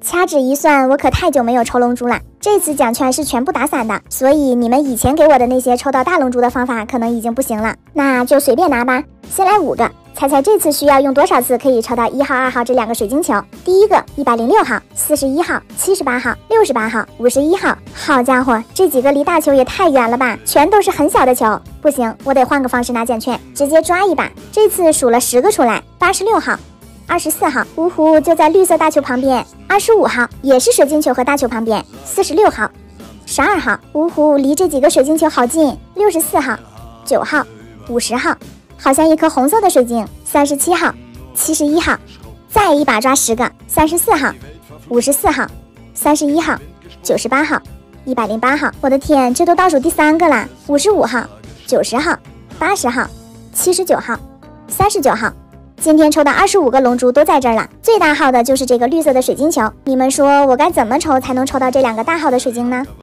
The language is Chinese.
掐指一算，我可太久没有抽龙珠了。这次奖券是全部打散的，所以你们以前给我的那些抽到大龙珠的方法可能已经不行了，那就随便拿吧。先来五个，猜猜这次需要用多少次可以抽到一号、二号这两个水晶球？第一个一百零六号、四十一号、七十八号、六十八号、五十一号。好家伙，这几个离大球也太远了吧，全都是很小的球。不行，我得换个方式拿奖券，直接抓一把。这次数了十个出来，八十六号。二十四号，呜呼，就在绿色大球旁边。二十五号也是水晶球和大球旁边。四十六号，十二号，呜呼，离这几个水晶球好近。六十四号，九号，五十号，好像一颗红色的水晶。三十七号，七十一号，再一把抓十个。三十四号，五十四号，三十一号，九十八号，一百零八号。我的天，这都倒数第三个了。五十五号，九十号，八十号，七十九号，三十九号。今天抽的二十五个龙珠都在这儿了，最大号的就是这个绿色的水晶球。你们说我该怎么抽才能抽到这两个大号的水晶呢？